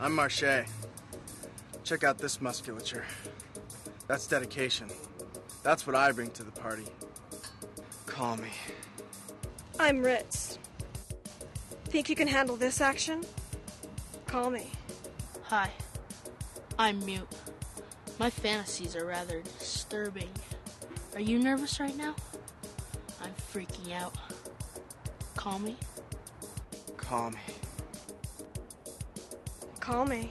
I'm Marche. Check out this musculature. That's dedication. That's what I bring to the party. Call me. I'm Ritz. Think you can handle this action? Call me. Hi, I'm Mewt. My fantasies are rather disturbing. Are you nervous right now? I'm freaking out. Call me. Call me. Call me.